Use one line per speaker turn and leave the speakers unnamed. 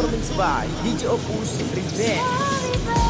performance by DJ Opus Revenge.